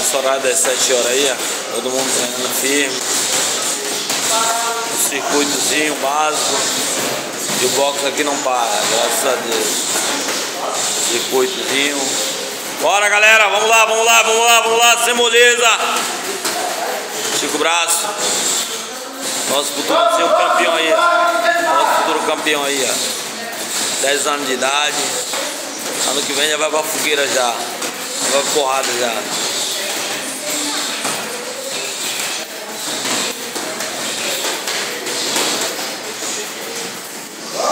Nosso horário das 7 horas aí, ó. Todo mundo treinando firme. O circuitozinho básico. E o box aqui não para, graças a Deus. Circuitozinho. Bora galera, vamos lá, vamos lá, vamos lá, vamos lá, sem moleza. Estica o braço. Nosso futuro campeão aí. Nosso futuro campeão aí, ó. 10 anos de idade. Ano que vem já vai pra fogueira já. Vai pra porrada já.